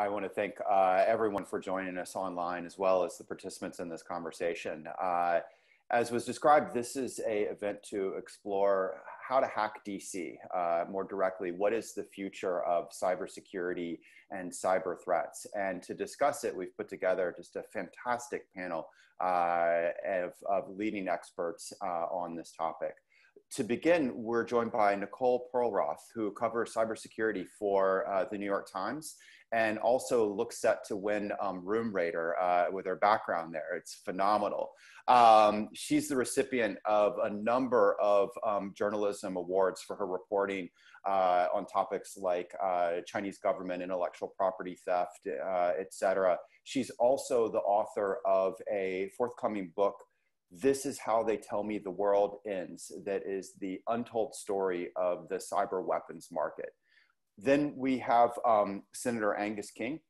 I want to thank uh, everyone for joining us online as well as the participants in this conversation. Uh, as was described, this is a event to explore how to hack DC uh, more directly. What is the future of cybersecurity and cyber threats? And to discuss it, we've put together just a fantastic panel uh, of, of, leading experts uh, on this topic. To begin, we're joined by Nicole Perlroth, who covers cybersecurity for uh, the New York Times and also looks set to win um, Room Rater uh, with her background there. It's phenomenal. Um, she's the recipient of a number of um, journalism awards for her reporting uh, on topics like uh, Chinese government, intellectual property theft, uh, etc. She's also the author of a forthcoming book. This is how they tell me the world ends. That is the untold story of the cyber weapons market. Then we have um, Senator Angus King,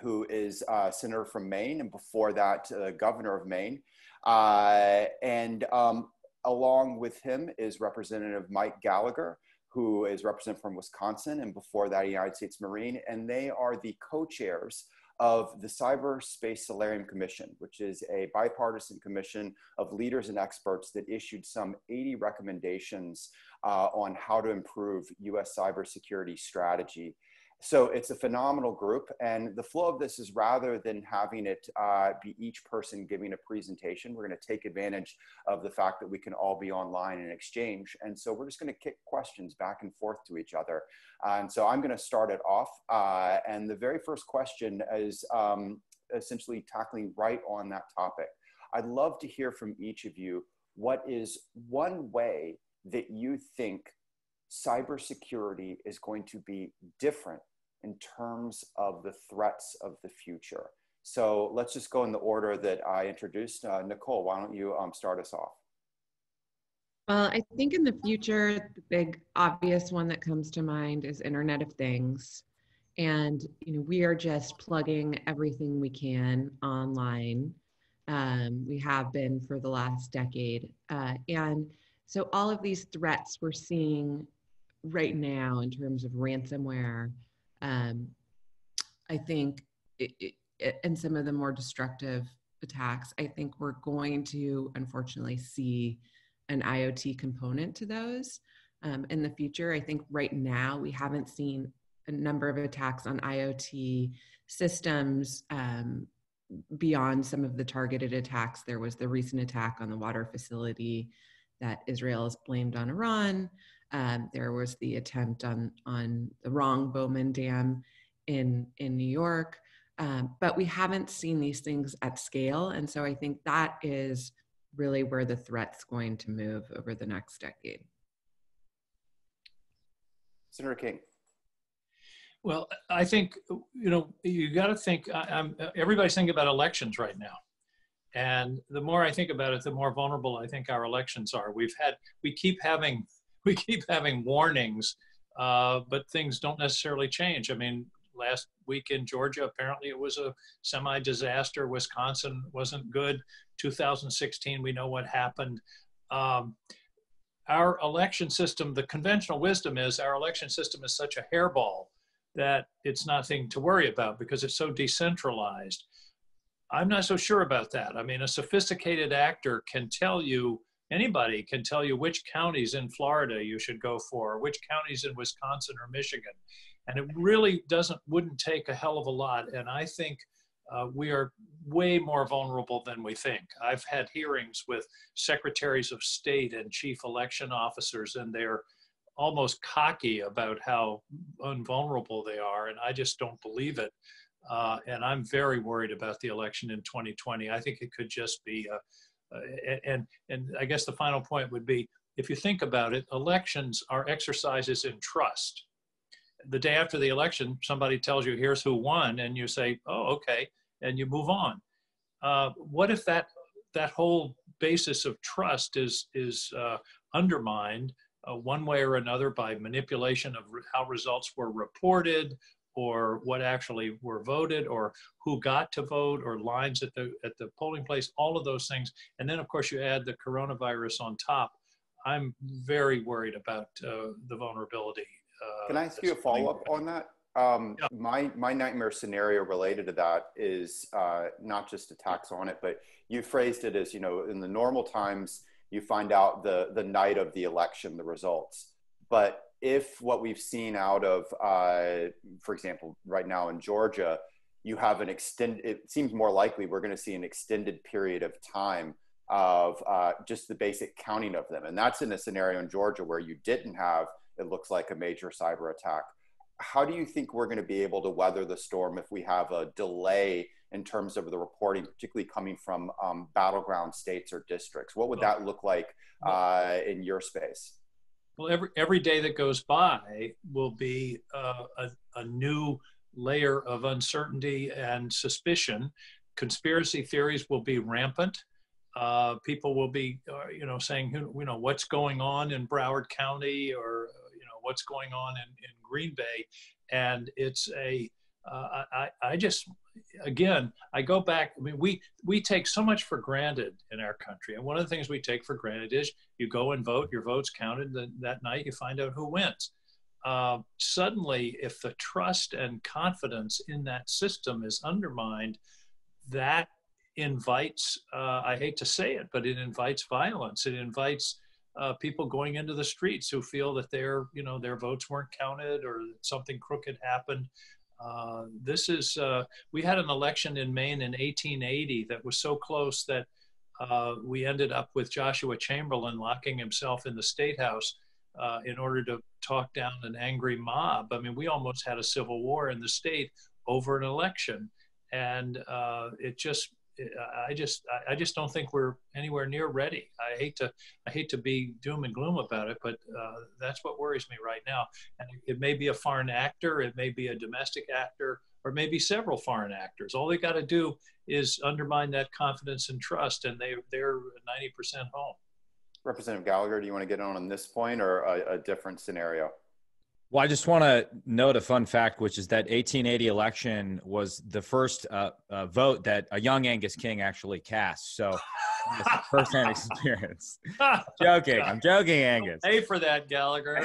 who is uh, senator from Maine, and before that, uh, governor of Maine. Uh, and um, along with him is Representative Mike Gallagher, who is represented from Wisconsin, and before that, United States Marine. And they are the co-chairs of the Cyberspace Solarium Commission, which is a bipartisan commission of leaders and experts that issued some 80 recommendations uh, on how to improve US cybersecurity strategy. So it's a phenomenal group. And the flow of this is rather than having it uh, be each person giving a presentation, we're going to take advantage of the fact that we can all be online and exchange. And so we're just going to kick questions back and forth to each other. and so I'm going to start it off. Uh, and the very first question is um, essentially tackling right on that topic. I'd love to hear from each of you what is one way that you think cybersecurity is going to be different in terms of the threats of the future. So let's just go in the order that I introduced. Uh, Nicole, why don't you um, start us off? Well, I think in the future, the big obvious one that comes to mind is Internet of Things. And you know, we are just plugging everything we can online. Um, we have been for the last decade. Uh, and so all of these threats we're seeing right now in terms of ransomware, um, I think, it, it, and some of the more destructive attacks, I think we're going to unfortunately see an IoT component to those um, in the future. I think right now we haven't seen a number of attacks on IoT systems um, beyond some of the targeted attacks. There was the recent attack on the water facility that Israel has blamed on Iran. Um, there was the attempt on on the wrong Bowman Dam in in New York, um, but we haven't seen these things at scale, and so I think that is really where the threat's going to move over the next decade. Senator King. Well, I think you know you got to think. I, everybody's thinking about elections right now, and the more I think about it, the more vulnerable I think our elections are. We've had we keep having we keep having warnings, uh, but things don't necessarily change. I mean, last week in Georgia, apparently it was a semi disaster. Wisconsin wasn't good. 2016, we know what happened. Um, our election system, the conventional wisdom is our election system is such a hairball that it's nothing to worry about because it's so decentralized. I'm not so sure about that. I mean, a sophisticated actor can tell you anybody can tell you which counties in Florida you should go for, which counties in Wisconsin or Michigan. And it really doesn't, wouldn't take a hell of a lot. And I think uh, we are way more vulnerable than we think. I've had hearings with secretaries of state and chief election officers, and they're almost cocky about how invulnerable they are. And I just don't believe it. Uh, and I'm very worried about the election in 2020. I think it could just be a, and, and I guess the final point would be, if you think about it, elections are exercises in trust. The day after the election, somebody tells you, here's who won, and you say, oh, okay, and you move on. Uh, what if that, that whole basis of trust is, is uh, undermined uh, one way or another by manipulation of how results were reported or what actually were voted or who got to vote or lines at the at the polling place all of those things. And then of course you add the coronavirus on top. I'm very worried about uh, the vulnerability uh, can i ask you a follow-up on that? Um, yeah. My my nightmare scenario related to that is uh, not just attacks on it, but you phrased it as you know in the normal times you find out the the night of the election the results, but if what we've seen out of, uh, for example, right now in Georgia, you have an extended, it seems more likely we're going to see an extended period of time of uh, just the basic counting of them. And that's in a scenario in Georgia where you didn't have, it looks like, a major cyber attack. How do you think we're going to be able to weather the storm if we have a delay in terms of the reporting, particularly coming from um, battleground states or districts? What would that look like uh, in your space? Well, every every day that goes by will be uh, a, a new layer of uncertainty and suspicion. Conspiracy theories will be rampant. Uh, people will be, uh, you know, saying, you know, what's going on in Broward County or, you know, what's going on in, in Green Bay. And it's a, uh, I, I just, again, I go back. I mean, we we take so much for granted in our country, and one of the things we take for granted is you go and vote, your vote's counted. That night, you find out who wins. Uh, suddenly, if the trust and confidence in that system is undermined, that invites. Uh, I hate to say it, but it invites violence. It invites. Uh, people going into the streets who feel that their you know their votes weren't counted or something crooked happened uh, this is, uh, we had an election in Maine in 1880 that was so close that uh, we ended up with Joshua Chamberlain locking himself in the state house uh, in order to talk down an angry mob. I mean, we almost had a civil war in the state over an election. And uh, it just I just I just don't think we're anywhere near ready. I hate to I hate to be doom and gloom about it, but uh, that's what worries me right now. And it may be a foreign actor, it may be a domestic actor, or maybe several foreign actors. All they got to do is undermine that confidence and trust, and they they're ninety percent home. Representative Gallagher, do you want to get on on this point or a, a different scenario? Well, I just want to note a fun fact, which is that 1880 election was the first uh, uh, vote that a young Angus King actually cast. So, firsthand experience. joking, I'm joking, Angus. Pay for that, Gallagher.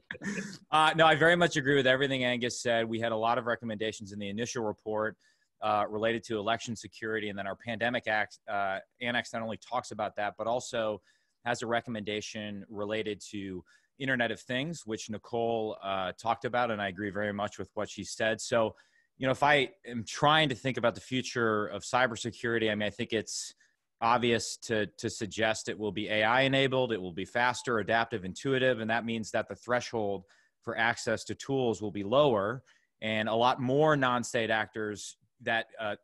uh, no, I very much agree with everything Angus said. We had a lot of recommendations in the initial report uh, related to election security, and then our pandemic act uh, annex not only talks about that, but also has a recommendation related to Internet of Things, which Nicole uh, talked about, and I agree very much with what she said. So, you know, if I am trying to think about the future of cybersecurity, I mean, I think it's obvious to to suggest it will be AI enabled, it will be faster, adaptive, intuitive, and that means that the threshold for access to tools will be lower, and a lot more non-state actors that uh,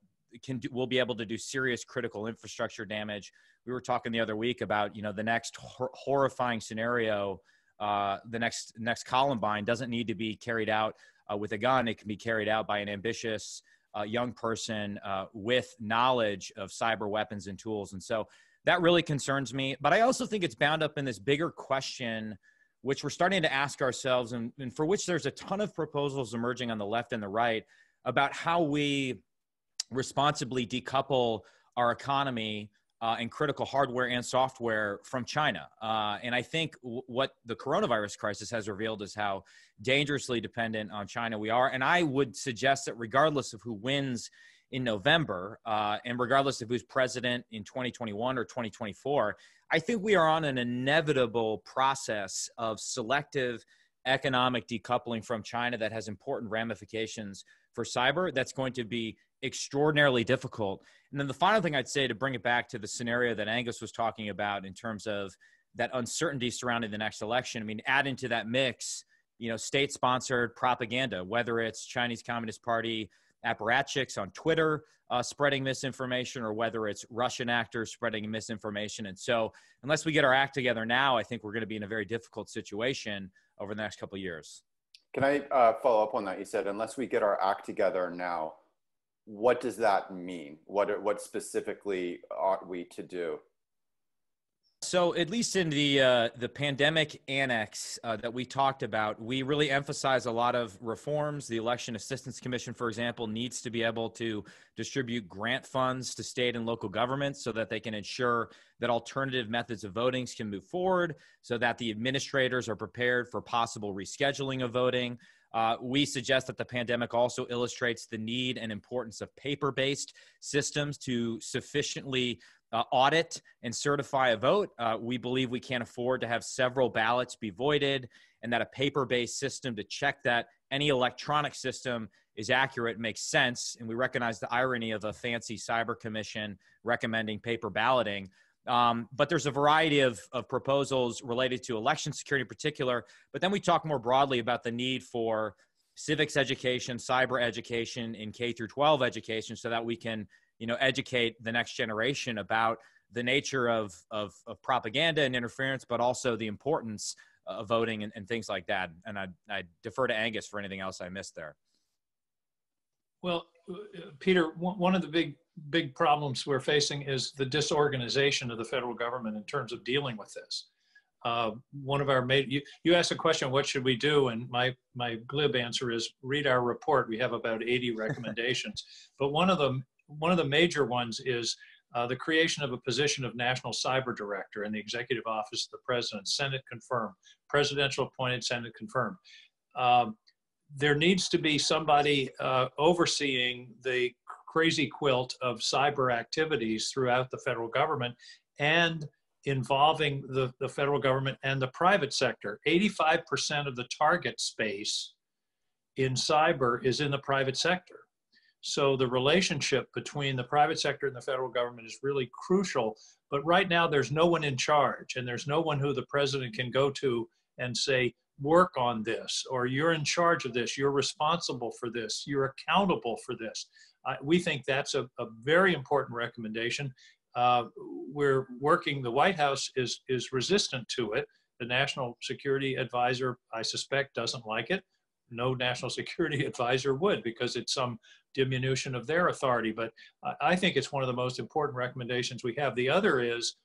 can do, will be able to do serious critical infrastructure damage. We were talking the other week about you know the next hor- horrifying scenario uh, the next next Columbine doesn't need to be carried out uh, with a gun. It can be carried out by an ambitious uh, young person uh, with knowledge of cyber weapons and tools. And so that really concerns me. But I also think it's bound up in this bigger question, which we're starting to ask ourselves, and, and for which there's a ton of proposals emerging on the left and the right about how we responsibly decouple our economy uh, and critical hardware and software from China. Uh, and I think w- what the coronavirus crisis has revealed is how dangerously dependent on China we are. And I would suggest that regardless of who wins in November, uh, and regardless of who's president in 2021 or 2024, I think we are on an inevitable process of selective economic decoupling from China that has important ramifications for cyber that's going to be extraordinarily difficult. And then the final thing I'd say to bring it back to the scenario that Angus was talking about in terms of that uncertainty surrounding the next election. I mean, add into that mix, you know, state sponsored propaganda, whether it's Chinese Communist Party apparatchiks on Twitter uh, spreading misinformation or whether it's Russian actors spreading misinformation. And so, unless we get our act together now, I think we're going to be in a very difficult situation over the next couple of years. Can I uh, follow up on that? You said, unless we get our act together now, what does that mean? What, what specifically ought we to do? So, at least in the uh, the pandemic annex uh, that we talked about, we really emphasize a lot of reforms. The Election Assistance Commission, for example, needs to be able to distribute grant funds to state and local governments so that they can ensure that alternative methods of voting can move forward, so that the administrators are prepared for possible rescheduling of voting. Uh, we suggest that the pandemic also illustrates the need and importance of paper based systems to sufficiently uh, audit and certify a vote. Uh, we believe we can't afford to have several ballots be voided and that a paper based system to check that any electronic system is accurate makes sense. And we recognize the irony of a fancy cyber commission recommending paper balloting. Um, but there's a variety of, of proposals related to election security in particular. But then we talk more broadly about the need for civics education, cyber education, in K through 12 education, so that we can you know educate the next generation about the nature of, of, of propaganda and interference, but also the importance of voting and, and things like that. And I, I defer to Angus for anything else I missed there. Well, Peter, one of the big big problems we're facing is the disorganization of the federal government in terms of dealing with this. Uh, one of our major, you, you asked a question, what should we do? And my, my glib answer is read our report. We have about 80 recommendations. but one of them one of the major ones is uh, the creation of a position of national cyber director in the executive office of the president, Senate confirmed, presidential appointed, Senate confirmed. Um, there needs to be somebody uh, overseeing the crazy quilt of cyber activities throughout the federal government and involving the, the federal government and the private sector. 85% of the target space in cyber is in the private sector. So the relationship between the private sector and the federal government is really crucial. But right now, there's no one in charge, and there's no one who the president can go to and say, work on this, or you're in charge of this, you're responsible for this, you're accountable for this. Uh, we think that's a, a very important recommendation. Uh, we're working, the White House is, is resistant to it. The National Security Advisor, I suspect, doesn't like it no national security advisor would because it's some diminution of their authority. But I think it's one of the most important recommendations we have. The other is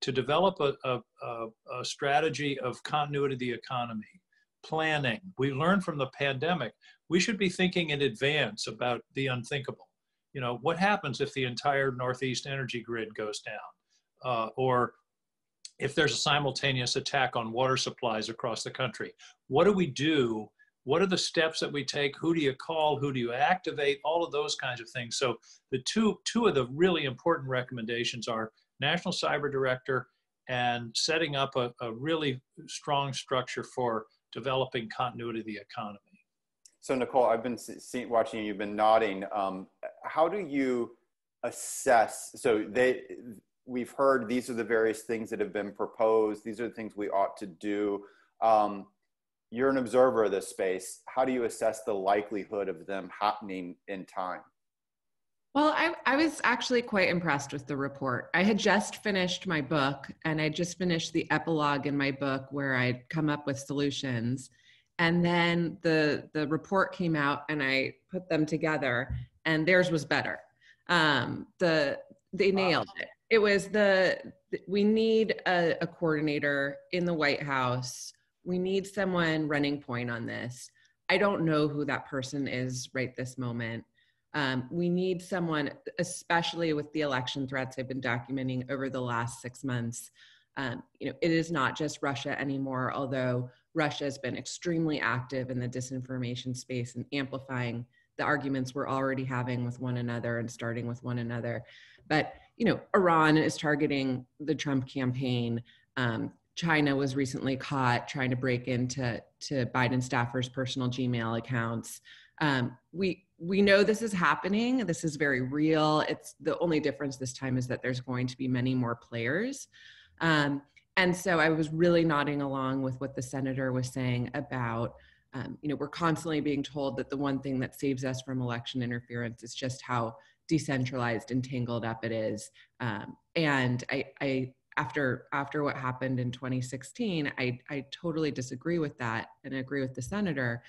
to develop a, a, a, strategy of continuity of the economy, planning. We learned from the pandemic, we should be thinking in advance about the unthinkable. You know, what happens if the entire Northeast energy grid goes down? Uh, or if there's a simultaneous attack on water supplies across the country? What do we do what are the steps that we take who do you call who do you activate all of those kinds of things so the two two of the really important recommendations are national cyber director and setting up a, a really strong structure for developing continuity of the economy so nicole i've been seeing, watching you you've been nodding um, how do you assess so they we've heard these are the various things that have been proposed these are the things we ought to do um, you're an observer of this space. How do you assess the likelihood of them happening in time? Well, I, I was actually quite impressed with the report. I had just finished my book and I just finished the epilogue in my book where I'd come up with solutions. And then the the report came out and I put them together and theirs was better. Um, the they nailed it. It was the we need a, a coordinator in the White House we need someone running point on this. I don't know who that person is right this moment. Um, we need someone, especially with the election threats I've been documenting over the last six months. Um, you know, it is not just Russia anymore, although Russia has been extremely active in the disinformation space and amplifying the arguments we're already having with one another and starting with one another. But you know, Iran is targeting the Trump campaign. Um, China was recently caught trying to break into to Biden staffers' personal Gmail accounts. Um, we we know this is happening. This is very real. It's the only difference this time is that there's going to be many more players. Um, and so I was really nodding along with what the senator was saying about, um, you know, we're constantly being told that the one thing that saves us from election interference is just how decentralized and tangled up it is. Um, and I, I after after what happened in 2016 i i totally disagree with that and agree with the senator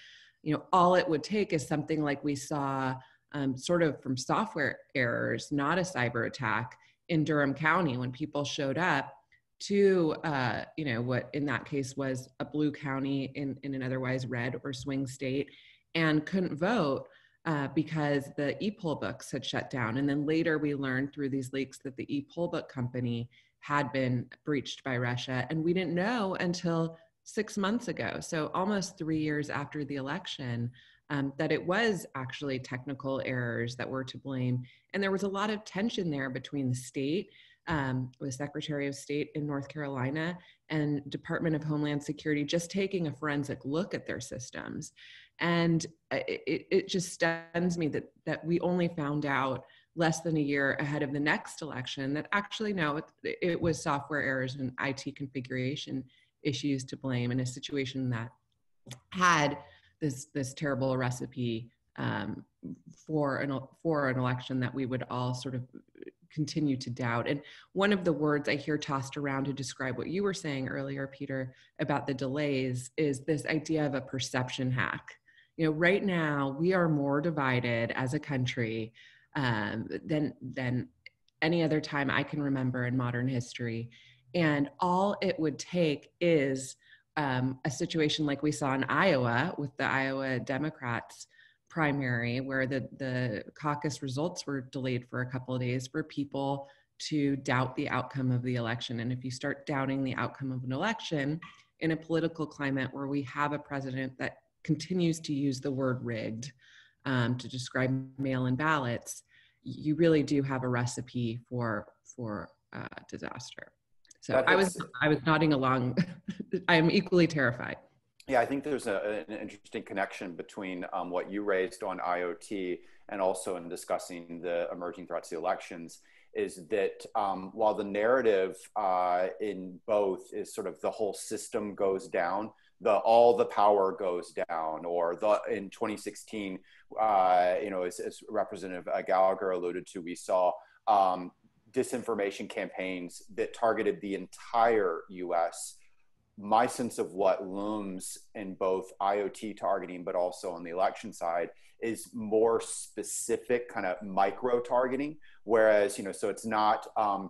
you know all it would take is something like we saw um, sort of from software errors not a cyber attack in durham county when people showed up to uh, you know what in that case was a blue county in, in an otherwise red or swing state and couldn't vote uh, because the e-poll books had shut down. And then later we learned through these leaks that the e-poll book company had been breached by russia. And we didn't know until six months ago so almost three years after the election um, that it was actually technical errors that were to blame and there was a lot of tension there between the state um, with Secretary of State in North Carolina and Department of Homeland Security just taking a forensic look at their systems. And it, it just stuns me that, that we only found out less than a year ahead of the next election that actually no, it, it was software errors and IT configuration issues to blame in a situation that had this this terrible recipe um, for an for an election that we would all sort of continue to doubt. And one of the words I hear tossed around to describe what you were saying earlier, Peter, about the delays is this idea of a perception hack. You know, right now we are more divided as a country um, than than any other time I can remember in modern history. And all it would take is um, a situation like we saw in Iowa with the Iowa Democrats primary where the, the caucus results were delayed for a couple of days for people to doubt the outcome of the election. And if you start doubting the outcome of an election in a political climate where we have a president that continues to use the word rigged um, to describe mail-in ballots, you really do have a recipe for for uh, disaster. So I was I was nodding along. I am equally terrified. Yeah, I think there's a, an interesting connection between um, what you raised on IoT and also in discussing the emerging threats to elections is that um, while the narrative uh, in both is sort of the whole system goes down, the all the power goes down, or the in 2016, uh, you know, as, as Representative Gallagher alluded to, we saw um, disinformation campaigns that targeted the entire U.S my sense of what looms in both IoT targeting, but also on the election side, is more specific kind of micro targeting. Whereas, you know, so it's not um,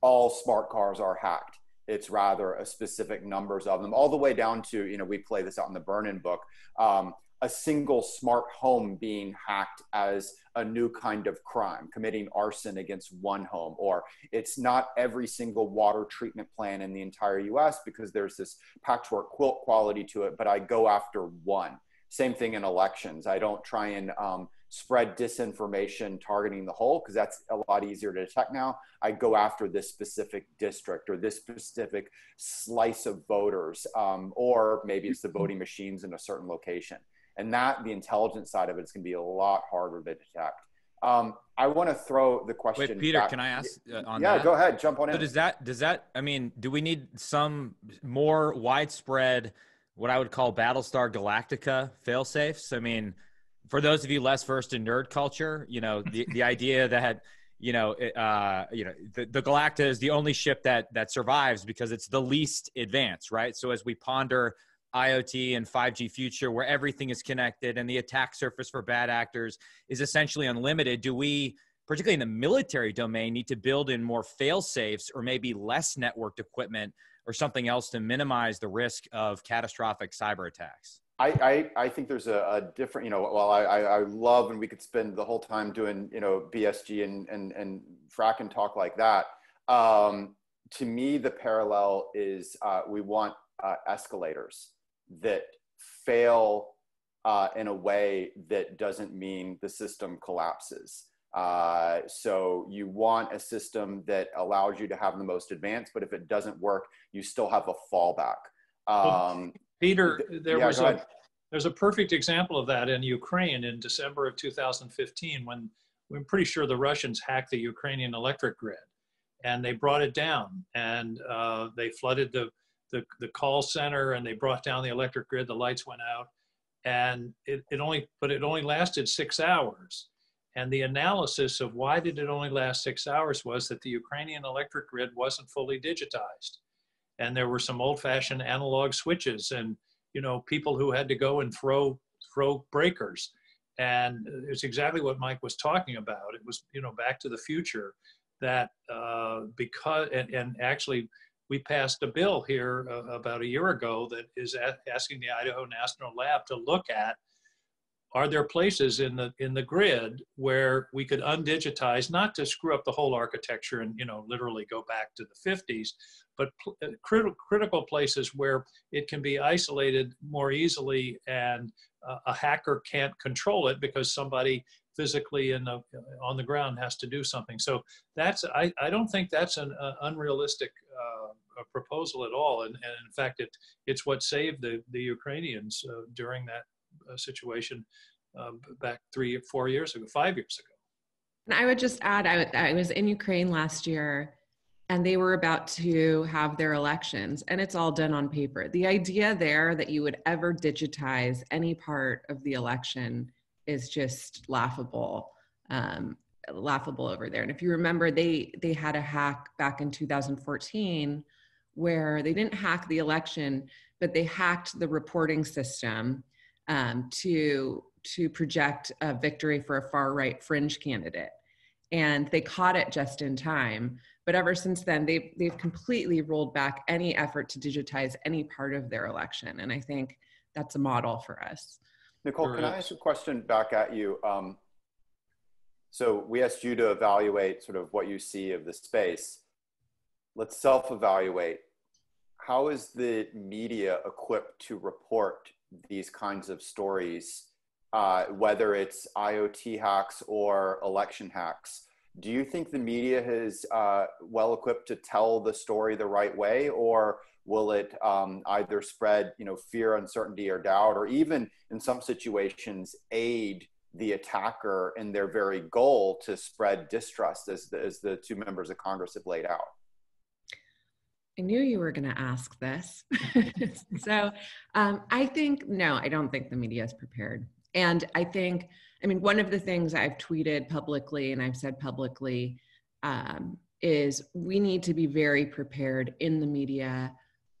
all smart cars are hacked. It's rather a specific numbers of them, all the way down to, you know, we play this out in the burn-in book. Um, a single smart home being hacked as a new kind of crime, committing arson against one home, or it's not every single water treatment plan in the entire US because there's this patchwork quilt quality to it, but I go after one. Same thing in elections. I don't try and um, spread disinformation targeting the whole because that's a lot easier to detect now. I go after this specific district or this specific slice of voters, um, or maybe it's the voting machines in a certain location and that the intelligence side of it is going to be a lot harder to detect. Um, I want to throw the question. Wait, Peter, back. can I ask uh, on yeah, that? go ahead, jump on in. Does that does that? I mean, do we need some more widespread, what I would call Battlestar Galactica fail safes? I mean, for those of you less versed in nerd culture, you know, the the idea that you know, uh, you know, the, the Galactica is the only ship that that survives because it's the least advanced, right? So as we ponder IoT and 5G future where everything is connected and the attack surface for bad actors is essentially unlimited, do we, particularly in the military domain, need to build in more fail safes or maybe less networked equipment or something else to minimize the risk of catastrophic cyber attacks? I, I, I think there's a, a, different, you know, while I, I, love and we could spend the whole time doing, you know, BSG and, and, and frak and talk like that. Um, to me, the parallel is uh, we want uh, escalators that fail uh, in a way that doesn't mean the system collapses. Uh, so you want a system that allows you to have the most advanced, but if it doesn't work, you still have a fallback. Um, Peter, there yeah, was a there's a perfect example of that in Ukraine in December of 2015 when we're pretty sure the Russians hacked the Ukrainian electric grid and they brought it down and uh, they flooded the the, the call center and they brought down the electric grid, the lights went out. And it, it only, but it only lasted six hours. And the analysis of why did it only last six hours was that the Ukrainian electric grid wasn't fully digitized. And there were some old fashioned analog switches and, you know, people who had to go and throw, throw breakers. And it's exactly what Mike was talking about. It was, you know, back to the future that uh, because, and, and actually we passed a bill here uh, about a year ago that is asking the Idaho National Lab to look at are there places in the in the grid where we could undigitize not to screw up the whole architecture and you know literally go back to the 50s but uh, crit- critical places where it can be isolated more easily and uh, a hacker can't control it because somebody physically in the, on the ground has to do something. So that's I, I don't think that's an uh, unrealistic uh, proposal at all. And, and, in fact, it it's what saved the the Ukrainians uh, during that uh, situation um, back three four years ago, five years ago. And I would just add, I, I was in Ukraine last year. And they were about to have their elections, and it's all done on paper. The idea there that you would ever digitize any part of the election is just laughable um, laughable over there and if you remember they they had a hack back in 2014 where they didn't hack the election but they hacked the reporting system um, to to project a victory for a far right fringe candidate and they caught it just in time but ever since then they've they've completely rolled back any effort to digitize any part of their election and i think that's a model for us Nicole, can I ask a question back at you? Um, so we asked you to evaluate sort of what you see of the space. Let's self-evaluate. How is the media equipped to report these kinds of stories, uh, whether it's IoT hacks or election hacks? Do you think the media is uh, well equipped to tell the story the right way, or will it um, either spread you know fear uncertainty or doubt or even in some situations aid the attacker in their very goal to spread distrust as the, as the two members of congress have laid out I knew you were going to ask this. so um, I think, no, I don't think the media is prepared. And I think, I mean, one of the things I've tweeted publicly and I've said publicly um, is we need to be very prepared in the media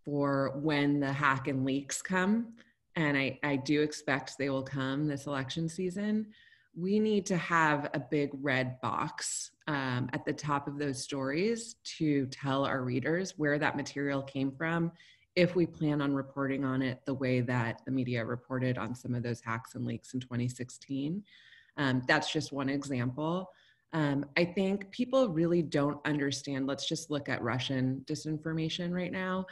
for when the hack and leaks come, and I, I do expect they will come this election season, we need to have a big red box um, at the top of those stories to tell our readers where that material came from if we plan on reporting on it the way that the media reported on some of those hacks and leaks in 2016. Um, that's just one example. Um, I think people really don't understand. Let's just look at Russian disinformation right now.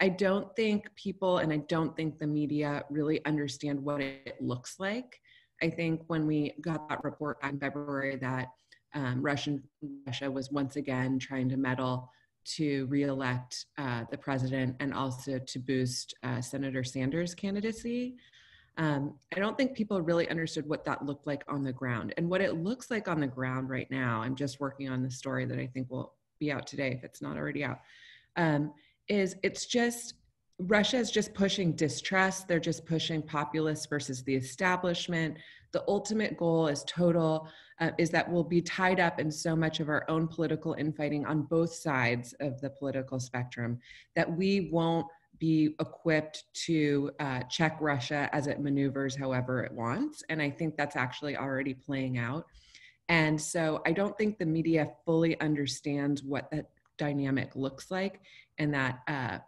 I don't think people and I don't think the media really understand what it looks like. I think when we got that report in February that um, Russian Russia was once again trying to meddle to reelect uh, the president and also to boost uh, Senator Sanders' candidacy. Um, I don't think people really understood what that looked like on the ground. And what it looks like on the ground right now, I'm just working on the story that I think will be out today if it's not already out. Um, is it's just Russia is just pushing distrust. They're just pushing populists versus the establishment. The ultimate goal is total, uh, is that we'll be tied up in so much of our own political infighting on both sides of the political spectrum that we won't be equipped to uh, check Russia as it maneuvers however it wants. And I think that's actually already playing out. And so I don't think the media fully understands what that dynamic looks like and that uh,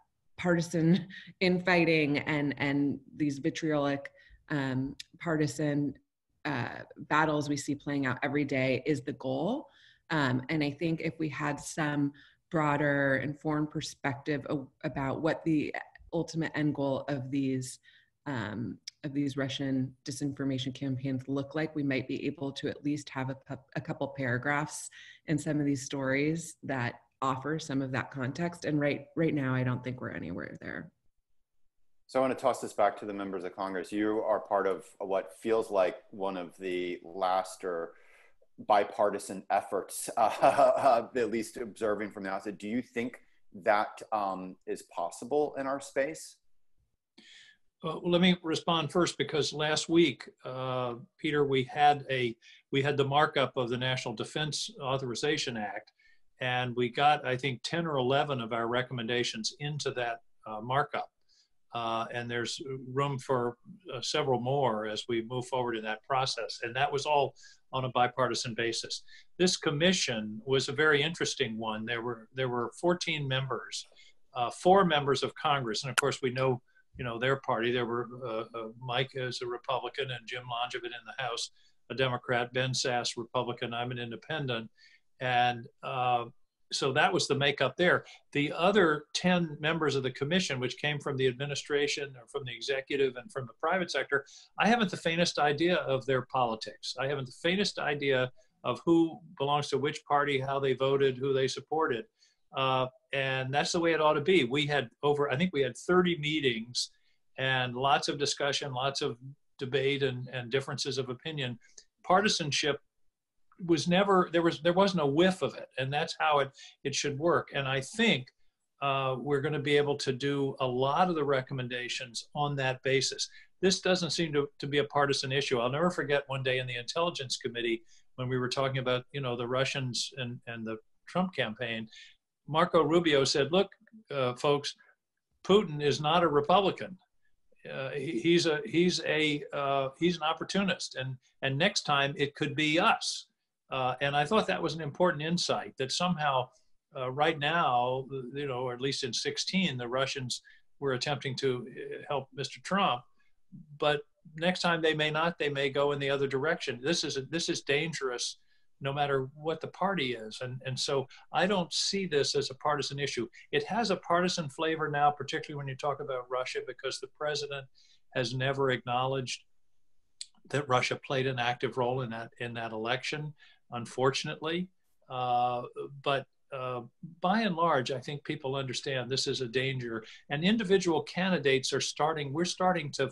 partisan infighting and and these vitriolic um, partisan uh, battles we see playing out every day is the goal. Um, and I think if we had some broader informed perspective of, about what the ultimate end goal of these um, of these Russian disinformation campaigns look like, we might be able to at least have a, a couple paragraphs in some of these stories that offer some of that context. And right right now, I don't think we're anywhere there. So I want to toss this back to the members of Congress. You are part of what feels like one of the last or bipartisan efforts, uh, at least observing from the outside. Do you think that um, is possible in our space? Uh, well, let me respond first because last week, uh, Peter, we had a we had the markup of the National Defense Authorization Act, and we got I think 10 or 11 of our recommendations into that uh, markup. Uh, and there's room for uh, several more as we move forward in that process. And that was all on a bipartisan basis. This commission was a very interesting one. There were there were 14 members uh, four members of Congress, and of course we know, you know, their party. There were uh, uh, Mike is a Republican and Jim Langevin in the House, a Democrat, Ben Sasse, Republican. I'm an independent, and uh, so that was the makeup there. The other 10 members of the commission, which came from the administration or from the executive and from the private sector, I haven't the faintest idea of their politics. I haven't the faintest idea of who belongs to which party, how they voted, who they supported. Uh, and that's the way it ought to be. We had over, I think we had 30 meetings and lots of discussion, lots of debate and, and differences of opinion. Partisanship was never there was there wasn't a whiff of it, and that's how it it should work. And I think uh, we're going to be able to do a lot of the recommendations on that basis. This doesn't seem to, to be a partisan issue. I'll never forget one day in the Intelligence Committee when we were talking about you know the Russians and and the Trump campaign. Marco Rubio said, "Look, uh, folks, Putin is not a Republican. Uh, he, he's a he's a uh, he's an opportunist, and and next time it could be us." Uh, and I thought that was an important insight that somehow, uh, right now, you know, or at least in 16, the Russians were attempting to uh, help Mr. Trump, but next time they may not. They may go in the other direction. This is a, this is dangerous, no matter what the party is. And and so I don't see this as a partisan issue. It has a partisan flavor now, particularly when you talk about Russia, because the president has never acknowledged that Russia played an active role in that in that election unfortunately. Uh, but uh, by and large, I think people understand this is a danger, and individual candidates are starting. We're starting to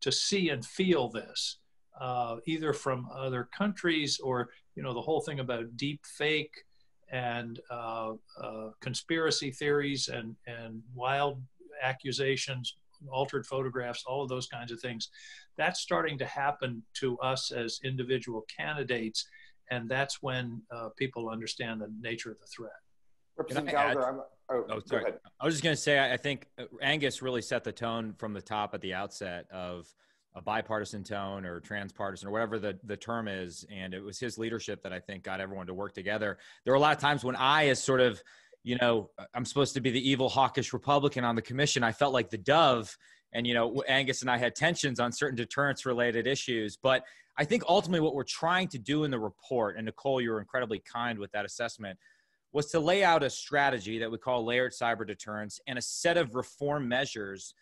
to see and feel this, uh, either from other countries or you know the whole thing about deep fake and uh, uh, conspiracy theories and and wild accusations, altered photographs, all of those kinds of things. That's starting to happen to us as individual candidates and that's when uh, people understand the nature of the threat. Representative Gallagher, I'm, oh, oh, sorry. I was just going to say, I think uh, Angus really set the tone from the top at the outset of a bipartisan tone or transpartisan or whatever the, the term is. And it was his leadership that I think got everyone to work together. There were a lot of times when I, as sort of, you know, I'm supposed to be the evil, hawkish Republican on the commission, I felt like the dove. And, you know, Angus and I had tensions on certain deterrence related issues. But I think ultimately what we're trying to do in the report, and Nicole, you were incredibly kind with that assessment, was to lay out a strategy that we call layered cyber deterrence and a set of reform measures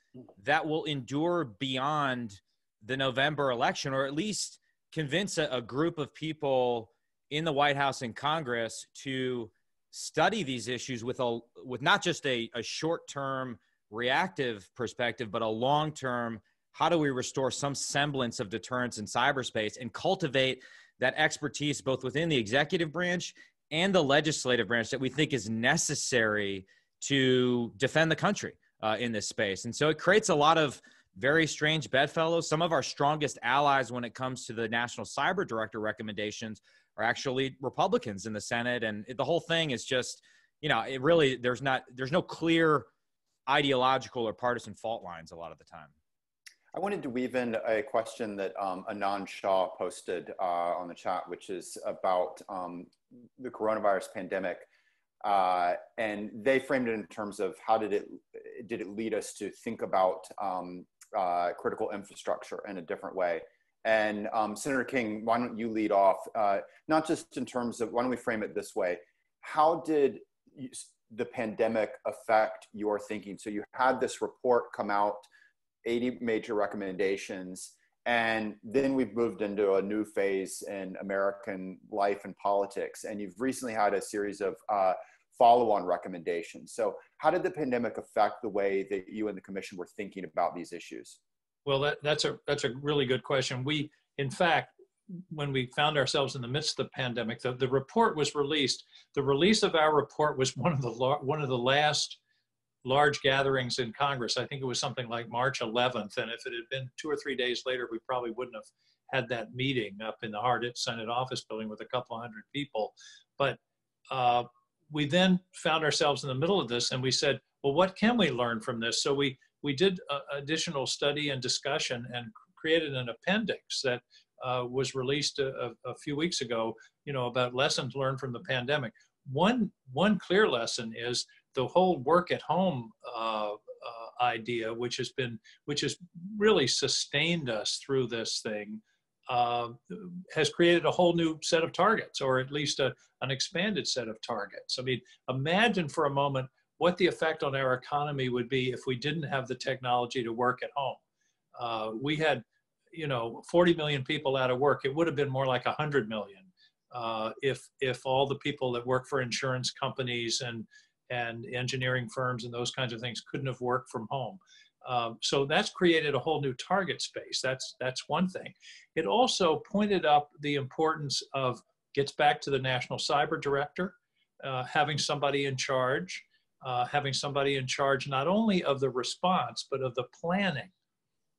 that will endure beyond the November election, or at least convince a, a group of people in the White House and Congress to study these issues with a with not just a, a short term reactive perspective, but a long term how do we restore some semblance of deterrence in cyberspace and cultivate that expertise both within the executive branch and the legislative branch that we think is necessary to defend the country uh, in this space. And so it creates a lot of very strange bedfellows. Some of our strongest allies when it comes to the National Cyber Director recommendations are actually Republicans in the Senate. And the whole thing is just, you know, it really, there's not, there's no clear ideological or partisan fault lines a lot of the time. I wanted to weave in a question that um, Anand Shah posted uh, on the chat, which is about um, the coronavirus pandemic. Uh, and they framed it in terms of how did it did it lead us to think about um, uh, critical infrastructure in a different way. And um, Senator King, why don't you lead off? Uh, not just in terms of why don't we frame it this way? How did you, the pandemic affect your thinking? So you had this report come out 80 major recommendations. And then we've moved into a new phase in American life and politics. And you've recently had a series of uh, follow on recommendations. So, how did the pandemic affect the way that you and the commission were thinking about these issues? Well, that, that's, a, that's a really good question. We, in fact, when we found ourselves in the midst of the pandemic, the, the report was released. The release of our report was one of the, one of the last large gatherings in Congress. I think it was something like March 11th. And if it had been two or three days later, we probably wouldn't have had that meeting up in the Hardit Senate office building with a couple hundred people. But uh, we then found ourselves in the middle of this and we said, well, what can we learn from this? So we, we did additional study and discussion and created an appendix that uh, was released a, a, a, few weeks ago, you know, about lessons learned from the pandemic. One, one clear lesson is the whole work at home uh, uh, idea, which has been, which has really sustained us through this thing, uh, has created a whole new set of targets, or at least a, an expanded set of targets. I mean, imagine for a moment what the effect on our economy would be if we didn't have the technology to work at home. Uh, we had, you know, 40 million people out of work. It would have been more like 100 million uh, if if all the people that work for insurance companies and and engineering firms and those kinds of things couldn't have worked from home. Um, so that's created a whole new target space. That's that's one thing. It also pointed up the importance of gets back to the national cyber director, uh, having somebody in charge, uh, having somebody in charge not only of the response but of the planning.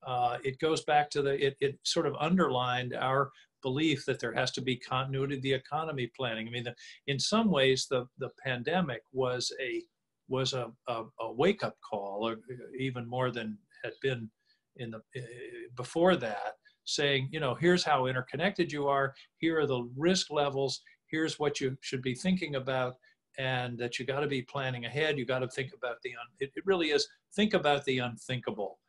Uh, it goes back to the it, it sort of underlined our belief that there has to be continuity of the economy planning. I mean, the, in some ways, the the pandemic was a was a, a, a wake up call, or even more than had been in the eh, before that, saying, you know, here's how interconnected you are. Here are the risk levels. Here's what you should be thinking about, and that you got to be planning ahead. You got to think about the un- it, it really is think about the unthinkable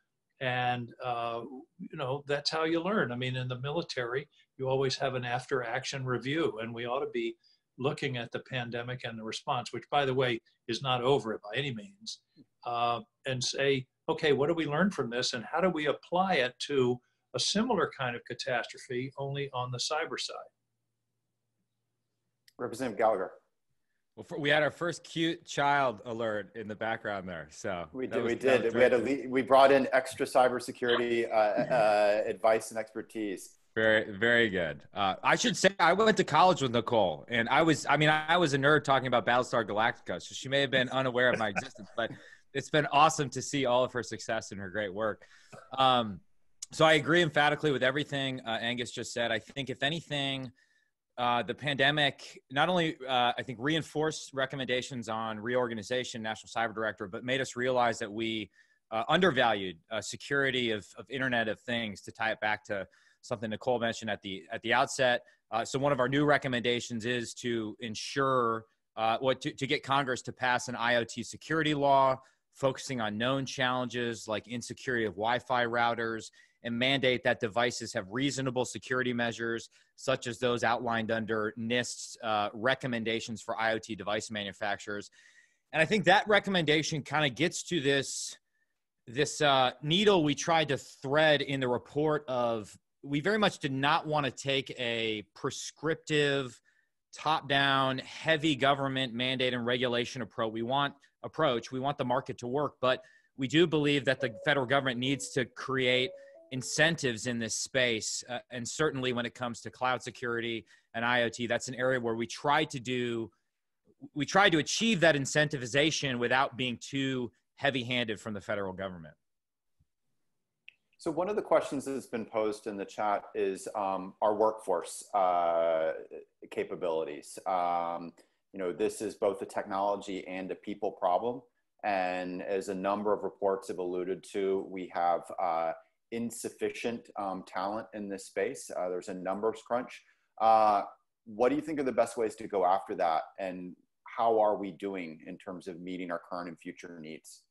and uh, you know that's how you learn i mean in the military you always have an after action review and we ought to be looking at the pandemic and the response, which, by the way, is not over by any means, uh, and say, okay, what do we learn from this, and how do we apply it to a similar kind of catastrophe, only on the cyber side? Representative Gallagher. We had our first cute child alert in the background there, so we did. Was, we did. We had a we brought in extra cybersecurity uh, uh, advice and expertise. Very, very good. Uh, I should say I went to college with Nicole, and I was, I mean, I was a nerd talking about Battlestar Galactica, so she may have been unaware of my existence, but it's been awesome to see all of her success and her great work. Um, so I agree emphatically with everything uh, Angus just said. I think, if anything, uh, the pandemic not only uh, I think reinforced recommendations on reorganization, national cyber director, but made us realize that we uh, undervalued uh, security of, of Internet of Things. To tie it back to something Nicole mentioned at the at the outset. Uh, so one of our new recommendations is to ensure what to, to get Congress to pass an IoT security law, focusing on known challenges like insecurity of Wi-Fi routers, and mandate that devices have reasonable security measures, such as those outlined under NIST's uh, recommendations for IoT device manufacturers. And I think that recommendation kind of gets to this this uh, needle we tried to thread in the report of we very much did not want to take a prescriptive, top down, heavy government mandate and regulation approach. We want approach. We want the market to work, but we do believe that the federal government needs to create incentives in this space. Uh, and certainly when it comes to cloud security and IoT, that's an area where we try to do, we try to achieve that incentivization without being too heavy handed from the federal government. So one of the questions that's been posed in the chat is um, our workforce uh, capabilities. Um, you know, this is both a technology and a people problem. And as a number of reports have alluded to, we have uh, insufficient um, talent in this space. Uh, there's a numbers crunch. Uh, what do you think are the best ways to go after that? And how are we doing in terms of meeting our current and future needs?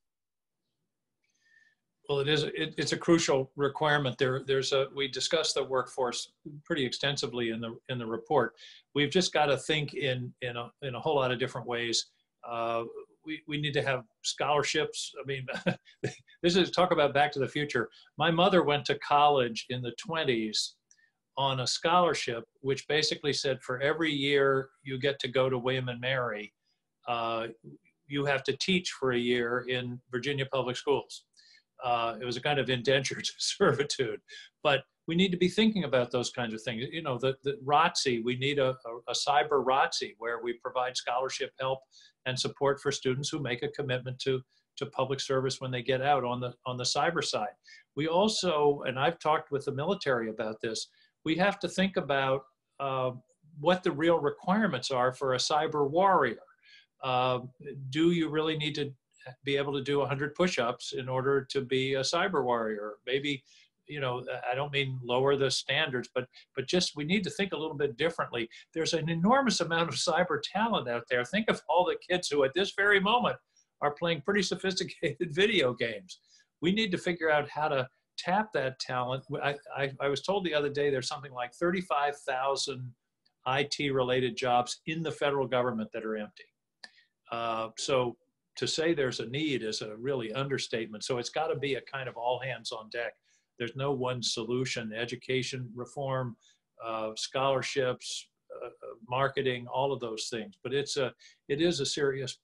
Well, it is. It, it's a crucial requirement. There, there's a. We discussed the workforce pretty extensively in the in the report. We've just got to think in in a in a whole lot of different ways. Uh, we, we need to have scholarships. I mean, this is talk about back to the future. My mother went to college in the 20s on a scholarship, which basically said for every year you get to go to William and Mary, uh, you have to teach for a year in Virginia public schools uh, it was a kind of indentured servitude. But we need to be thinking about those kinds of things. You know, the, the ROTC, we need a, a, a cyber ROTC where we provide scholarship help and support for students who make a commitment to, to public service when they get out on the, on the cyber side. We also, and I've talked with the military about this, we have to think about uh, what the real requirements are for a cyber warrior. Uh, do you really need to be able to do 100 push-ups in order to be a cyber warrior maybe you know i don't mean lower the standards but but just we need to think a little bit differently there's an enormous amount of cyber talent out there think of all the kids who at this very moment are playing pretty sophisticated video games. We need to figure out how to tap that talent. I, I, I was told the other day there's something like 35,000 IT related jobs in the federal government that are empty. Uh, so to say there's a need is a really understatement. So it's got to be a kind of all hands on deck. There's no one solution. Education reform, uh, scholarships, uh, uh, marketing, all of those things. But it's a, it is a serious,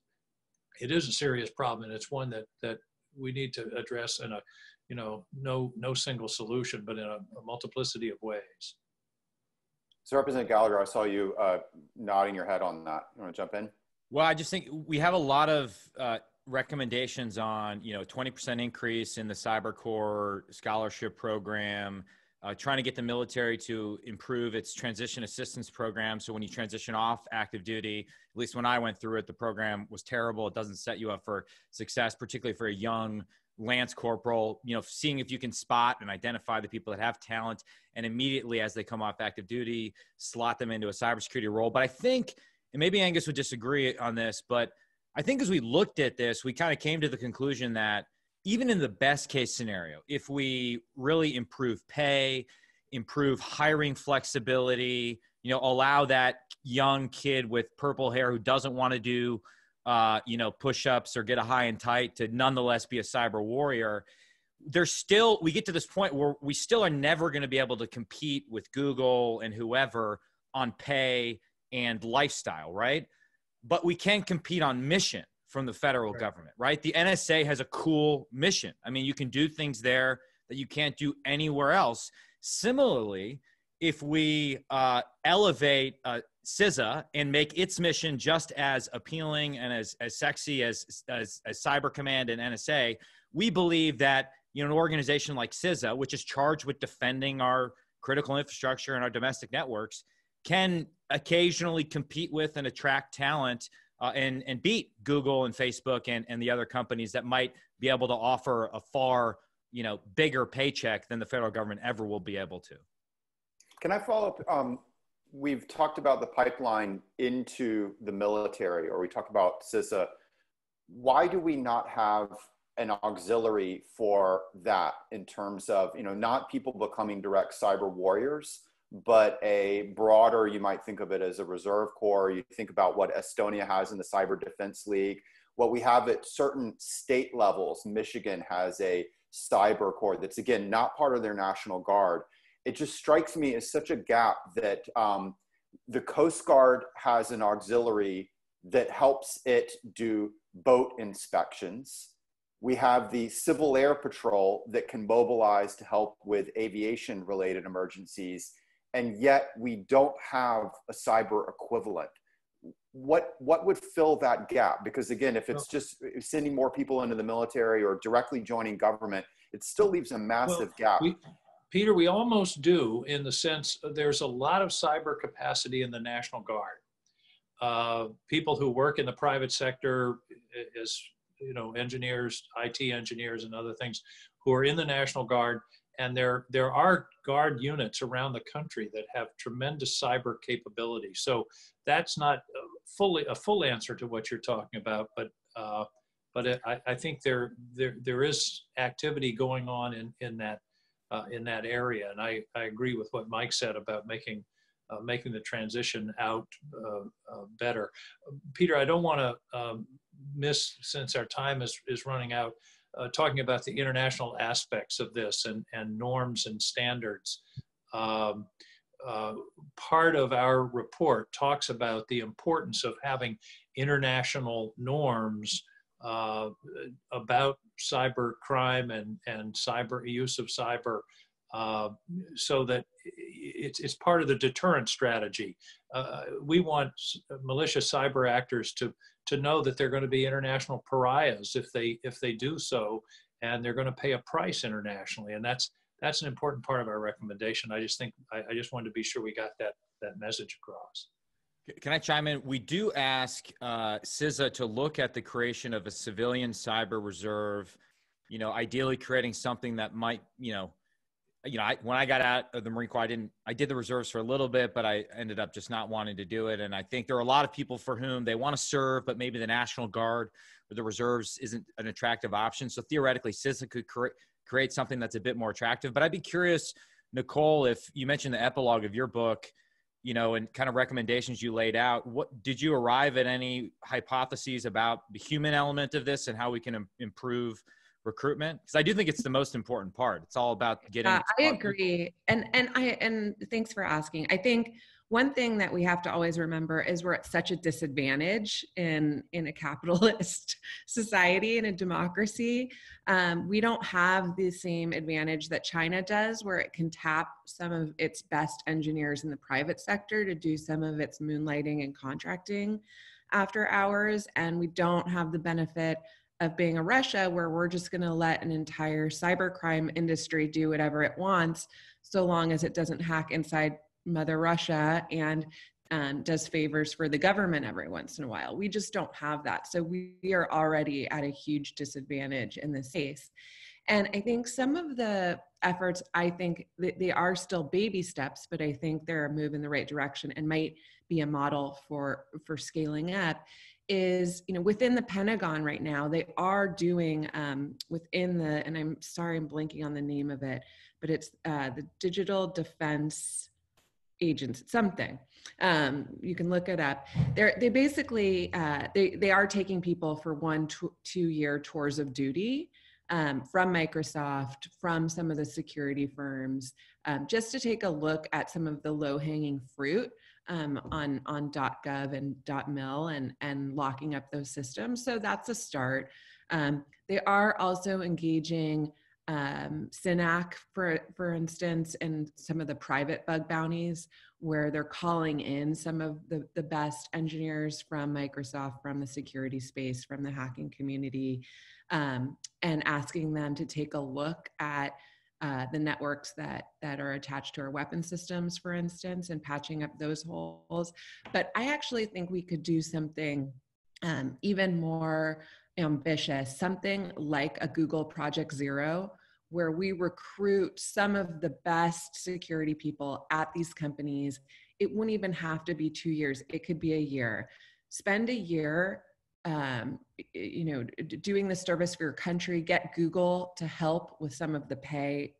it is a serious problem, and it's one that that we need to address in a, you know, no no single solution, but in a, a multiplicity of ways. So, Representative Gallagher, I saw you uh, nodding your head on that. You want to jump in? Well, I just think we have a lot of uh, recommendations on, you know, 20% increase in the Cyber Corps scholarship program, uh, trying to get the military to improve its transition assistance program. So when you transition off active duty, at least when I went through it, the program was terrible. It doesn't set you up for success, particularly for a young lance corporal you know seeing if you can spot and identify the people that have talent and immediately as they come off active duty slot them into a cybersecurity role but i think and maybe angus would disagree on this but i think as we looked at this we kind of came to the conclusion that even in the best case scenario if we really improve pay improve hiring flexibility you know allow that young kid with purple hair who doesn't want to do uh, you know, push ups or get a high and tight to nonetheless be a cyber warrior. There's still, we get to this point where we still are never going to be able to compete with Google and whoever on pay and lifestyle, right? But we can't compete on mission from the federal right. government, right? The NSA has a cool mission. I mean, you can do things there that you can't do anywhere else. Similarly, if we uh, elevate uh, CISA and make its mission just as appealing and as, as sexy as, as, as Cyber Command and NSA, we believe that you know an organization like CISA, which is charged with defending our critical infrastructure and our domestic networks, can occasionally compete with and attract talent uh, and and beat Google and Facebook and and the other companies that might be able to offer a far you know bigger paycheck than the federal government ever will be able to. Can I follow up? Um, we've talked about the pipeline into the military, or we talked about CISA. Why do we not have an auxiliary for that in terms of, you know, not people becoming direct cyber warriors, but a broader, you might think of it as a reserve corps. You think about what Estonia has in the Cyber Defense League. What we have at certain state levels, Michigan has a cyber corps that's, again, not part of their National Guard it just strikes me as such a gap that um, the Coast Guard has an auxiliary that helps it do boat inspections. We have the Civil Air Patrol that can mobilize to help with aviation related emergencies, and yet we don't have a cyber equivalent. What, what would fill that gap? Because again, if it's just sending more people into the military or directly joining government, it still leaves a massive well, gap. We, Peter, we almost do in the sense there's a lot of cyber capacity in the National Guard. Uh, people who work in the private sector as you know engineers, IT engineers, and other things who are in the National Guard, and there there are guard units around the country that have tremendous cyber capability. So that's not fully a full answer to what you're talking about, but uh, but it, I, I think there there there is activity going on in in that uh, in that area. And I, I agree with what Mike said about making uh, making the transition out uh, uh better. Peter, I don't want to um, miss since our time is is running out. Uh, talking about the international aspects of this and, and norms and standards. Um, uh, part of our report talks about the importance of having international norms uh, about cyber crime and, and cyber use of cyber uh, so that it's, it's part of the deterrent strategy. Uh, we want malicious cyber actors to, to know that they're going to be international pariahs if they, if they do so, and they're going to pay a price internationally. And that's, that's an important part of our recommendation. I just think, I, I just wanted to be sure we got that, that message across. Can I chime in? We do ask uh, CISA to look at the creation of a civilian cyber reserve, you know, ideally creating something that might, you know, you know, I, when I got out of the Marine Corps, I didn't, I did the reserves for a little bit, but I ended up just not wanting to do it. And I think there are a lot of people for whom they want to serve, but maybe the National Guard or the reserves isn't an attractive option. So theoretically, CISA could cre- create something that's a bit more attractive. But I'd be curious, Nicole, if you mentioned the epilogue of your book, you know, and kind of recommendations you laid out, what did you arrive at any hypotheses about the human element of this and how we can Im- improve recruitment because i do think it's the most important part. It's all about getting uh, i agree. and and i and thanks for asking. I think one thing that we have to always remember is we're at such a disadvantage in in a capitalist society in a democracy. Um, we don't have the same advantage that china does where it can tap some of its best engineers in the private sector to do some of its moonlighting and contracting after hours and we don't have the benefit of being a Russia where we're just going to let an entire cybercrime industry do whatever it wants so long as it doesn't hack inside Mother Russia and um, does favors for the government every once in a while. We just don't have that. So we are already at a huge disadvantage in this case. And I think some of the efforts, I think they are still baby steps, but I think they're a move in the right direction and might be a model for for scaling up is you know within the pentagon right now they are doing um, within the and i'm sorry i'm blinking on the name of it but it's uh, the digital defense agents something. Um, you can look it up. They're they basically uh, they they are taking people for one two year tours of duty um, from microsoft from some of the security firms um, just to take a look at some of the low hanging fruit um, on on .gov and .mil and and locking up those systems. So that's a start. Um, they are also engaging um, Synack, for for instance, and some of the private bug bounties where they're calling in some of the, the best engineers from Microsoft, from the security space, from the hacking community, um, and asking them to take a look at uh, the networks that that are attached to our weapon systems, for instance, and patching up those holes. But I actually think we could do something um, even more ambitious, something like a Google Project Zero, where we recruit some of the best security people at these companies. It wouldn't even have to be two years; it could be a year. Spend a year um, you know, doing the service for your country, get Google to help with some of the pay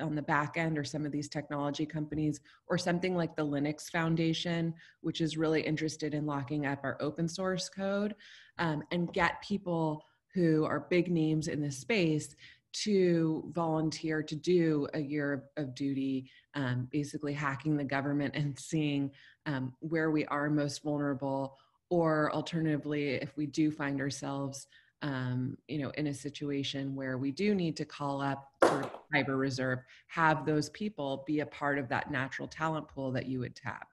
on the back end or some of these technology companies, or something like the Linux Foundation, which is really interested in locking up our open source code, um, and get people who are big names in this space to volunteer to do a year of duty, um, basically hacking the government and seeing um, where we are most vulnerable or alternatively if we do find ourselves um, you know in a situation where we do need to call up sort of cyber reserve have those people be a part of that natural talent pool that you would tap?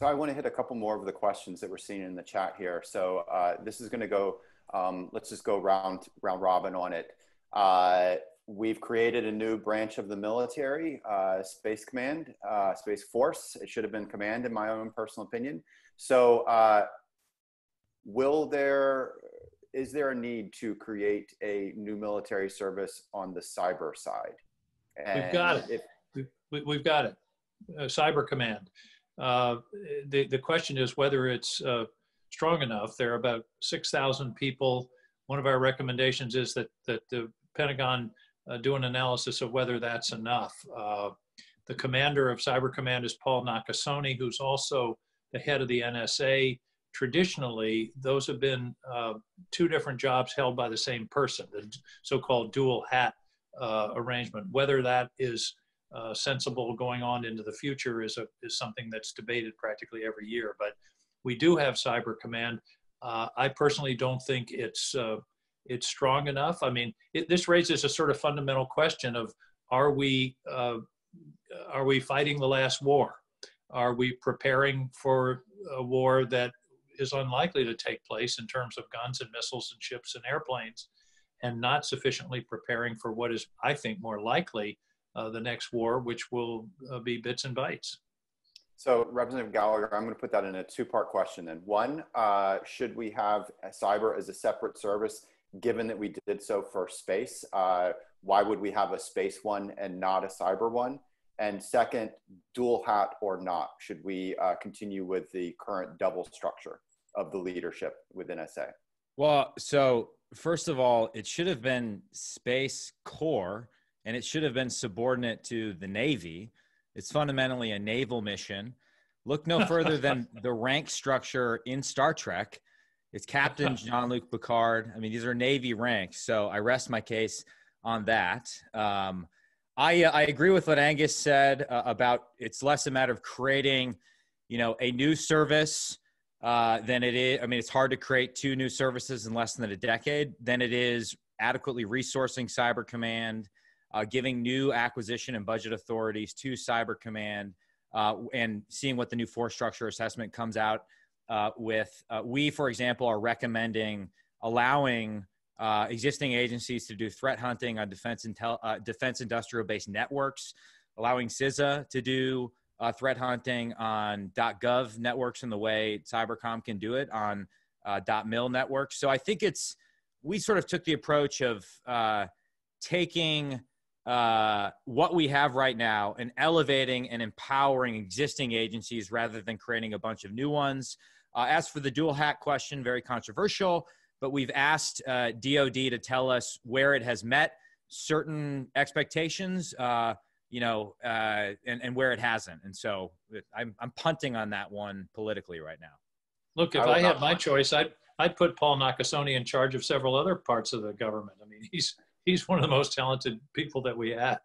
So i want to hit a couple more of the questions that we're seeing in the chat here. So uh, this is going to go um, let's just go round round robin on it. Uh, we've created a new branch of the military uh, space command uh, space force. It should have been command in my own personal opinion so, uh, will there is there a need to create a new military service on the cyber side? And we've got it. If, we, have got it. Uh, cyber command. Uh, the the question is whether it's uh, strong enough. There are about six thousand people. One of our recommendations is that that the Pentagon uh, do an analysis of whether that's enough. Uh, the commander of Cyber Command is Paul Nakasone, who's also the head of the NSA. Traditionally, those have been uh, two different jobs held by the same person, the so-called dual hat uh, arrangement. Whether that is uh, sensible going on into the future is, a, is something that's debated practically every year. But we do have Cyber Command. Uh, I personally don't think it's uh, it's strong enough. I mean, it, this raises a sort of fundamental question of are we uh, are we fighting the last war? Are we preparing for a war that is unlikely to take place in terms of guns and missiles and ships and airplanes, and not sufficiently preparing for what is, I think, more likely uh, the next war, which will uh, be bits and bytes? So, Representative Gallagher, I'm going to put that in a two part question then. One, uh, should we have cyber as a separate service given that we did so for space? Uh, why would we have a space one and not a cyber one? And second, dual hat or not? Should we uh, continue with the current double structure of the leadership within SA? Well, so first of all, it should have been Space Corps and it should have been subordinate to the Navy. It's fundamentally a naval mission. Look no further than the rank structure in Star Trek. It's Captain Jean Luc Picard. I mean, these are Navy ranks. So I rest my case on that. Um, I, uh, I agree with what Angus said uh, about it's less a matter of creating, you know, a new service uh, than it is. I mean, it's hard to create two new services in less than a decade. Than it is adequately resourcing Cyber Command, uh, giving new acquisition and budget authorities to Cyber Command, uh, and seeing what the new force structure assessment comes out uh, with. we, for example, are recommending allowing uh, existing agencies to do threat hunting on defense, intel, uh, defense industrial based networks, allowing CISA to do uh, threat hunting on .gov networks in the way Cybercom can do it on uh, .mil networks. So I think it's we sort of took the approach of uh, taking uh, what we have right now and elevating and empowering existing agencies rather than creating a bunch of new ones. as for the dual hat question, very controversial but we've asked uh, DoD to tell us where it has met certain expectations, uh, you know, uh, and, and where it hasn't. And so I'm, I'm punting on that one politically right now. Look, if I, I had my choice, I'd, I'd put Paul Nakasone in charge of several other parts of the government. I mean, he's, he's one of the most talented people that we have.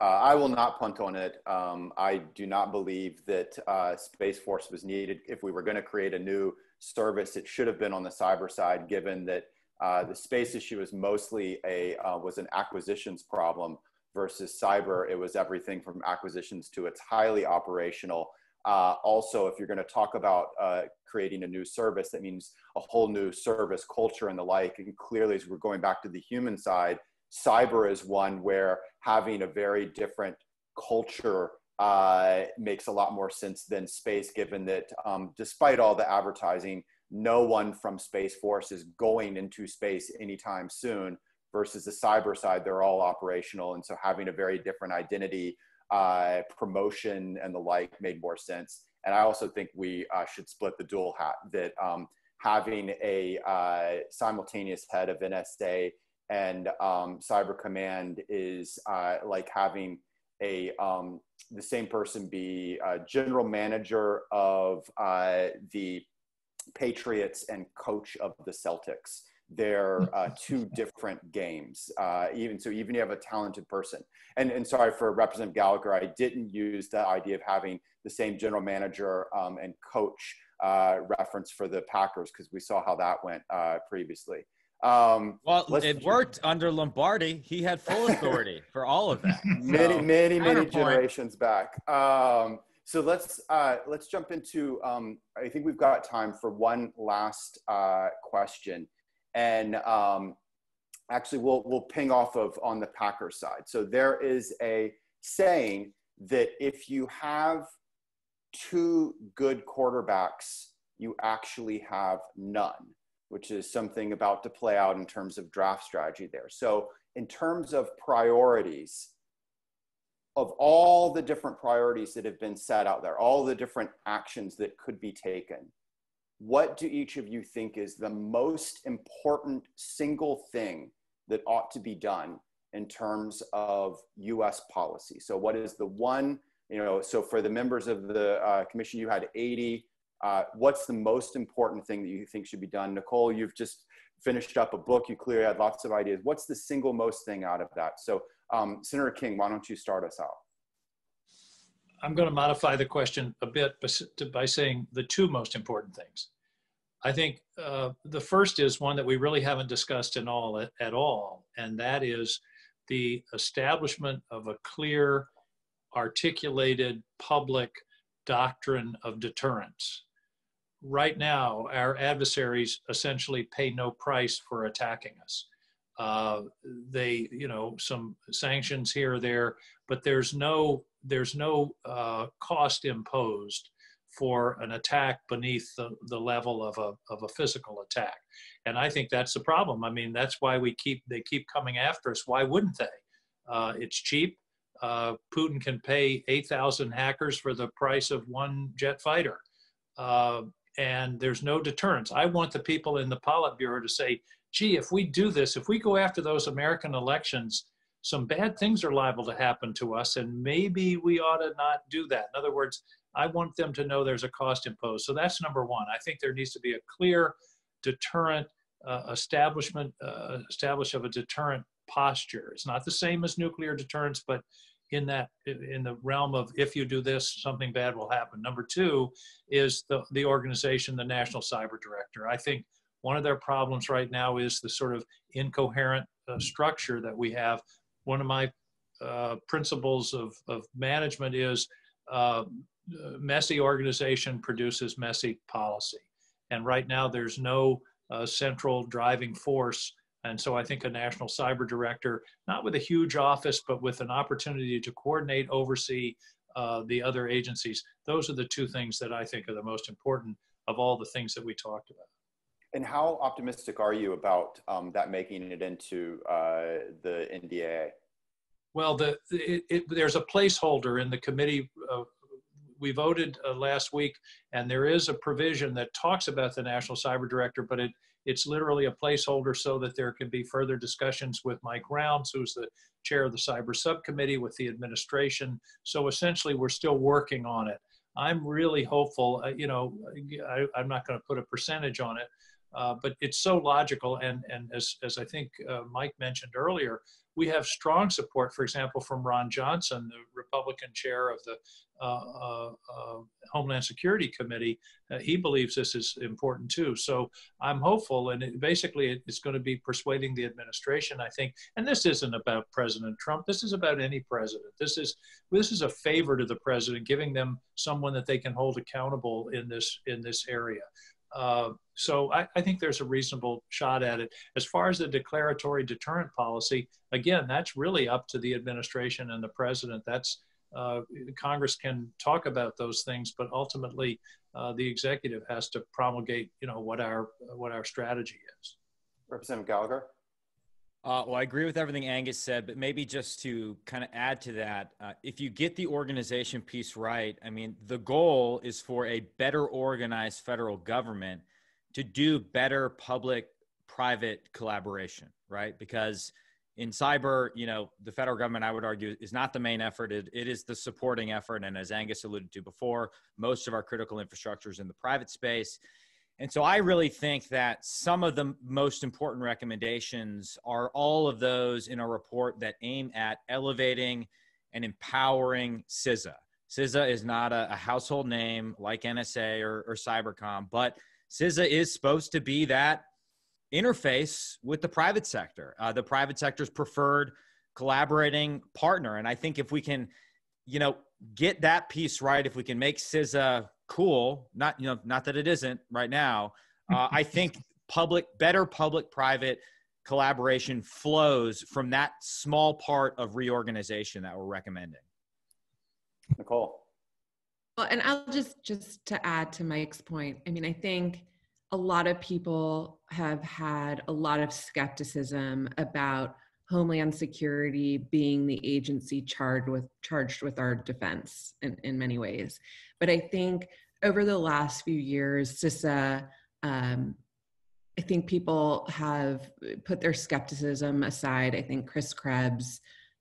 Uh, I will not punt on it. Um, I do not believe that uh, Space Force was needed if we were going to create a new service. It should have been on the cyber side, given that uh, the space issue is mostly a uh, was an acquisitions problem versus cyber. It was everything from acquisitions to it's highly operational. Uh, also, if you're going to talk about uh, creating a new service, that means a whole new service culture and the like. And clearly, as we're going back to the human side, cyber is one where having a very different culture uh, makes a lot more sense than space, given that um, despite all the advertising, no one from Space Force is going into space anytime soon. Versus the cyber side, they're all operational, and so having a very different identity, uh, promotion, and the like made more sense. And I also think we uh, should split the dual hat that um, having a uh, simultaneous head of NSA and um, Cyber Command is uh, like having a um, the same person be a general manager of uh, the Patriots and coach of the Celtics. They're uh, two different games. Uh, even so, even you have a talented person. And and sorry for Representative Gallagher, I didn't use the idea of having the same general manager um, and coach uh, reference for the Packers because we saw how that went uh, previously. Um, well, it worked under Lombardi. He had full authority for all of that. Many, so, many, many generations back. Um, so let's uh, let's jump into. Um, I think we've got time for one last uh, question, and um, actually, we'll we'll ping off of on the Packers side. So there is a saying that if you have two good quarterbacks, you actually have none which is something about to play out in terms of draft strategy there. So, in terms of priorities, of all the different priorities that have been set out there, all the different actions that could be taken, what do each of you think is the most important single thing that ought to be done in terms of US policy? So, what is the one, you know, so for the members of the uh, commission, you had 80 uh, what's the most important thing that you think should be done? Nicole, you've just finished up a book. You clearly had lots of ideas. What's the single most thing out of that? So, um, Senator King, why don't you start us out? I'm going to modify the question a bit by saying the two most important things. I think uh, the first is one that we really haven't discussed in all at, at all, and that is the establishment of a clear, articulated public doctrine of deterrence right now, our adversaries essentially pay no price for attacking us. Uh, they, you know, some sanctions here or there, but there's no there's no uh, cost imposed for an attack beneath the, the level of a, of a physical attack. And I think that's the problem. I mean, that's why we keep, they keep coming after us. Why wouldn't they? Uh, it's cheap. Uh, Putin can pay 8,000 hackers for the price of one jet fighter. Uh, and there's no deterrence. I want the people in the Politburo to say, gee, if we do this, if we go after those American elections, some bad things are liable to happen to us, and maybe we ought to not do that. In other words, I want them to know there's a cost imposed. So that's number one. I think there needs to be a clear deterrent uh, establishment, uh, establish of a deterrent posture. It's not the same as nuclear deterrence, but in that in the realm of if you do this, something bad will happen. Number two is the the organization, the National Cyber Director. I think one of their problems right now is the sort of incoherent uh, structure that we have. One of my uh, principles of, of management is uh, messy organization produces messy policy. And right now, there's no uh, central driving force. And so I think a national cyber director, not with a huge office, but with an opportunity to coordinate, oversee uh, the other agencies, those are the two things that I think are the most important of all the things that we talked about. And how optimistic are you about um, that making it into uh, the NDAA? Well, the, it, it, there's a placeholder in the committee uh, we voted uh, last week, and there is a provision that talks about the national cyber director, but it it's literally a placeholder so that there can be further discussions with Mike Rounds, who's the chair of the cyber subcommittee with the administration. So essentially, we're still working on it. I'm really hopeful. Uh, you know, I, am not going to put a percentage on it, uh, but it's so logical. And and as as I think uh, Mike mentioned earlier, we have strong support, for example, from Ron Johnson, the Republican chair of the uh, uh, uh, Homeland Security Committee. Uh, he believes this is important too. So I'm hopeful, and it, basically it's going to be persuading the administration, I think. And this isn't about President Trump. This is about any president. This is this is a favor to the president, giving them someone that they can hold accountable in this in this area. Uh, so I, I, think there's a reasonable shot at it. As far as the declaratory deterrent policy, again, that's really up to the administration and the president. That's uh, Congress can talk about those things, but ultimately uh, the executive has to promulgate, you know, what our what our strategy is. Representative Gallagher. Uh, well, I agree with everything Angus said, but maybe just to kind of add to that, uh, if you get the organization piece right, I mean, the goal is for a better organized federal government to do better public private collaboration, right? Because in cyber, you know, the federal government, I would argue, is not the main effort. It, it is the supporting effort. And as Angus alluded to before, most of our critical infrastructure is in the private space. And so I really think that some of the most important recommendations are all of those in a report that aim at elevating and empowering CISA. CISA is not a, a household name like NSA or, or Cybercom, but CISA is supposed to be that interface with the private sector, uh, the private sector's preferred collaborating partner. And I think if we can, you know, get that piece right, if we can make CISA cool. Not you know, not that it isn't right now. Uh, I think public, better public-private collaboration flows from that small part of reorganization that we're recommending. Nicole. Well, and I'll just just to add to Mike's point. I mean, I think a lot of people have had a lot of skepticism about Homeland Security being the agency charged with charged with our defense in, in many ways. But I think over the last few years, CISA, um, I think people have put their skepticism aside. I think Chris Krebs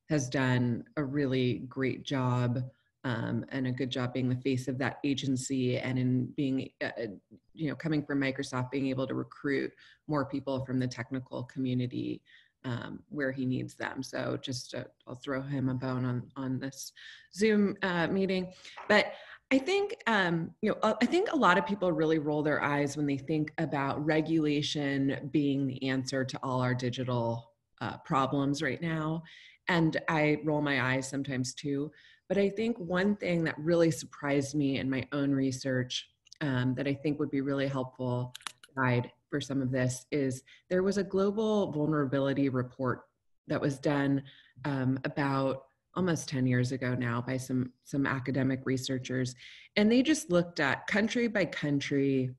has done a really great job um, and a good job being the face of that agency and in being, uh, uh you know, coming from Microsoft, being able to recruit more people from the technical community um, where he needs them. So just uh, I'll throw him a bone on on this Zoom uh, meeting. But I think um, you know I think a lot of people really roll their eyes when they think about regulation being the answer to all our digital uh, problems right now, and I roll my eyes sometimes too. But I think one thing that really surprised me in my own research um, that I think would be really helpful guide for some of this is there was a global vulnerability report that was done um, about almost 10 years ago now by some some academic researchers. And they just looked at country by country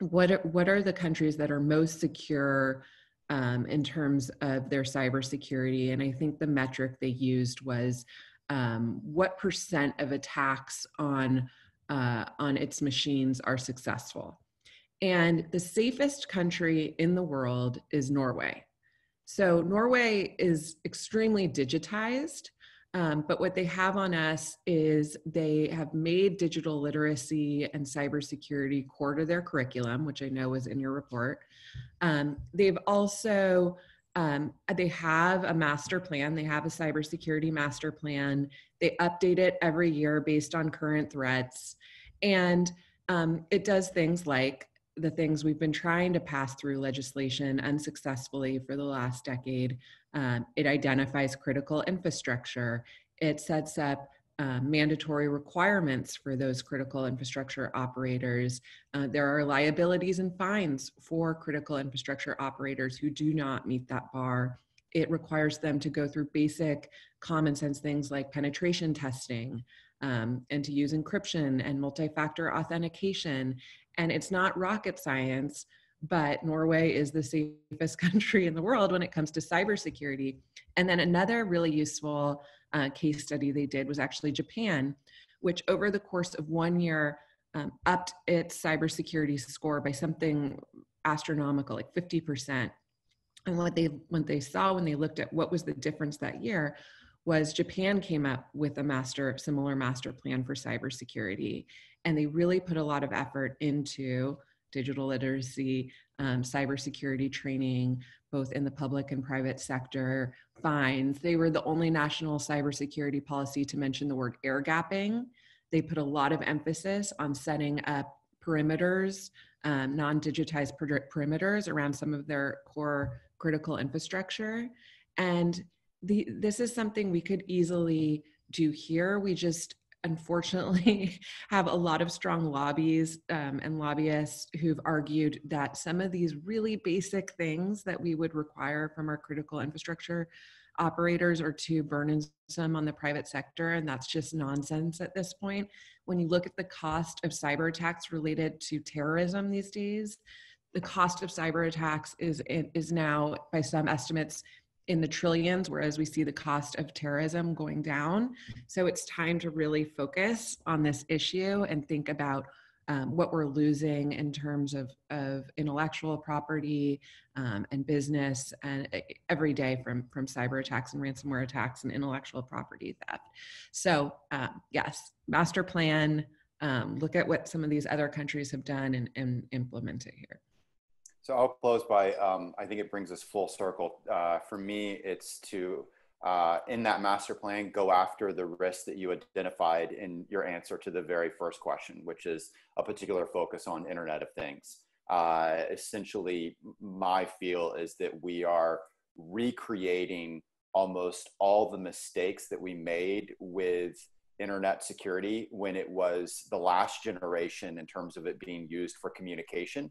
what are, what are the countries that are most secure um, in terms of their cybersecurity? And i think the metric they used was um, what percent of attacks on uh, on its machines are successful and the safest country in the world is norway so norway is extremely digitized um, but what they have on us is they have made digital literacy and cybersecurity core to their curriculum, which I know was in your report. Um, they've also um, they have a master plan. They have a cybersecurity master plan. They update it every year based on current threats, and um, it does things like the things we've been trying to pass through legislation unsuccessfully for the last decade, um, it identifies critical infrastructure. It sets up uh, mandatory requirements for those critical infrastructure operators. Uh, there are liabilities and fines for critical infrastructure operators who do not meet that bar. It requires them to go through basic common sense things like penetration testing um, and to use encryption and multi factor authentication. And it's not rocket science but Norway is the safest country in the world when it comes to cybersecurity. And then another really useful uh, case study they did was actually Japan, which over the course of one year um, upped its cybersecurity score by something astronomical, like 50%. And what they what they saw when they looked at what was the difference that year was Japan came up with a master similar master plan for cybersecurity, and they really put a lot of effort into digital literacy, um, cybersecurity training, both in the public and private sector, fines. They were the only national cybersecurity policy to mention the word air gapping. They put a lot of emphasis on setting up perimeters, um, non digitized per- perimeters around some of their core critical infrastructure. And the, this is something we could easily do here. We just unfortunately have a lot of strong lobbies um, and lobbyists who've argued that some of these really basic things that we would require from our critical infrastructure operators are too burdensome on the private sector and that's just nonsense at this point. When you look at the cost of cyber attacks related to terrorism these days the cost of cyber attacks is is now by some estimates in the trillions, whereas we see the cost of terrorism going down. So it's time to really focus on this issue and think about um, what we're losing in terms of, of intellectual property um, and business and uh, every day from, from cyber attacks and ransomware attacks and intellectual property theft. So um, yes, master plan, um, look at what some of these other countries have done and, and implement it here. So I'll close by, um, I think it brings us full circle. Uh, for me, it's to, uh, in that master plan, go after the risks that you identified in your answer to the very first question, which is a particular focus on Internet of Things. Uh, essentially, my feel is that we are recreating almost all the mistakes that we made with internet security when it was the last generation in terms of it being used for communication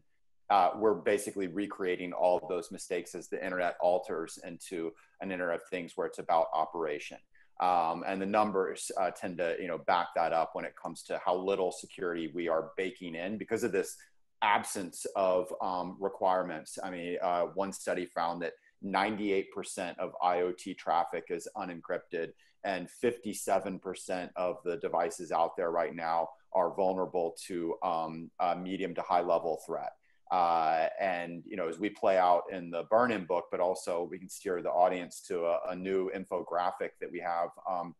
uh, we're basically recreating all of those mistakes as the internet alters into an internet of things where it's about operation. Um, and the numbers uh, tend to you know back that up when it comes to how little security we are baking in because of this absence of um, requirements. I mean, uh, one study found that 98% of IoT traffic is unencrypted, and 57% of the devices out there right now are vulnerable to um, medium to high level threat. Uh, and you know, as we play out in the burn-in book, but also we can steer the audience to a, a new infographic that we have um,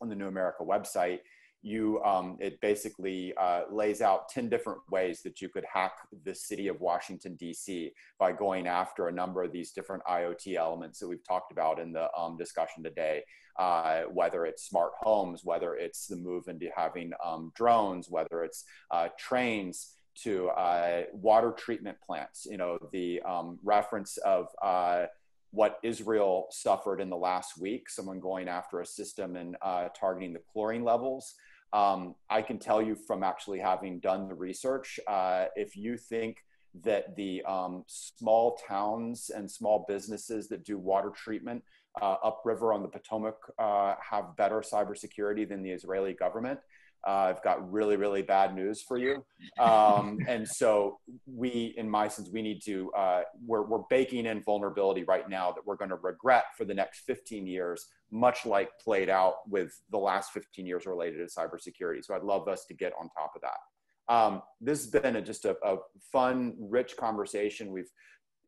on the New America website. You, um, it basically uh, lays out 10 different ways that you could hack the city of Washington, D.C. by going after a number of these different IoT elements that we've talked about in the um, discussion today. Uh, whether it's smart homes, whether it's the move into having um, drones, whether it's uh, trains, to uh, water treatment plants. You know, the um, reference of uh, what Israel suffered in the last week, someone going after a system and uh, targeting the chlorine levels. Um, I can tell you from actually having done the research, uh, if you think that the um, small towns and small businesses that do water treatment uh, upriver on the Potomac uh, have better cybersecurity than the Israeli government. Uh, I've got really, really bad news for you. Um, and so we, in my sense, we need to, uh, we're, we're baking in vulnerability right now that we're going to regret for the next 15 years, much like played out with the last 15 years related to cybersecurity. So I'd love us to get on top of that. Um, this has been a, just a, a, fun, rich conversation. We've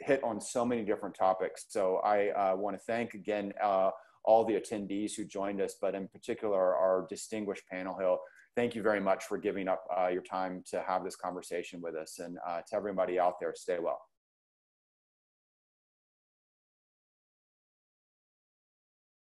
hit on so many different topics. So I uh, want to thank again uh, all the attendees who joined us, but in particular our distinguished panel here thank you very much for giving up uh, your time to have this conversation with us. And uh, to everybody out there, stay well.